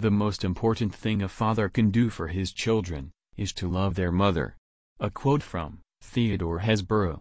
The most important thing a father can do for his children, is to love their mother. A quote from Theodore Hesburgh